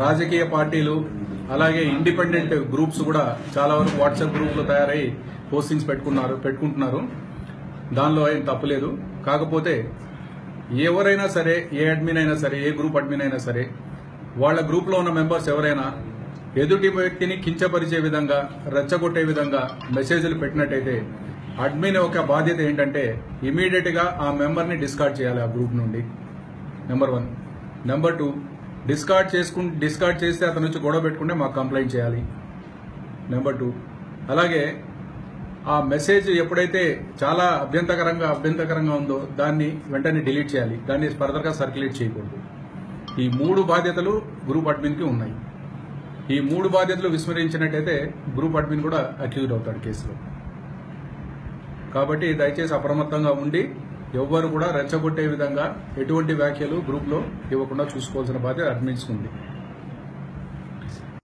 రాజకీయ పార్టీలు అలాగే ఇండిపెండెంట్ గ్రూప్స్ కూడా చాలా వరకు వాట్సాప్ గ్రూపులు తయారై పోస్టింగ్స్ పెట్టుకున్నారు పెట్టుకుంటున్నారు. దానిలో ఏం తప్పులేదు. కాకపోతే ఎవరైనా సరే ఏ అడ్మిన్ అయినా సరే ఏ గ్రూప్ అడ్మిన్ అయినా సరే వాళ్ళ గ్రూప్లో ఉన్న మెంబర్స్ ఎవరైనా ఎదుటి వ్యక్తిని కించపరిచే విధంగా రెచ్చగొట్టే విధంగా మెసేజ్లు పెట్టినట్టయితే అడ్మిన్ యొక్క బాధ్యత ఏంటంటే ఇమీడియట్గా ఆ మెంబర్ని డిస్కార్డ్ చేయాలి ఆ గ్రూప్ నుండి. Number one. Number two discard చేసుకు డిస్కార్డ్ చేస్తే అతను వచ్చి గొడవ పెట్టుకుంటే మాకు కంప్లైంట్ చేయాలి. నెంబర్ టూ అలాగే ఆ మెసేజ్ ఎప్పుడైతే చాలా అభ్యంతకరంగా అభ్యంతకరంగా ఉందో దాన్ని వెంటనే డిలీట్ చేయాలి. దాన్ని ఫర్దర్గా సర్క్యులేట్ చేయకూడదు. ఈ మూడు బాధ్యతలు గ్రూప్ అడ్మిన్కి ఉన్నాయి. ఈ మూడు బాధ్యతలు విస్మరించినట్టయితే గ్రూప్ అడ్మిన్ కూడా అక్యూజ్ అవుతాడు కేసులో. కాబట్టి దయచేసి అప్రమత్తంగా ఉండి ఎవ్వరు కూడా రెచ్చగొట్టే విధంగా ఎటువంటి వ్యాఖ్యలు గ్రూప్లో ఇవ్వకుండా చూసుకోవాల్సిన బాధ్యత అడ్మిన్స్ ఉంది.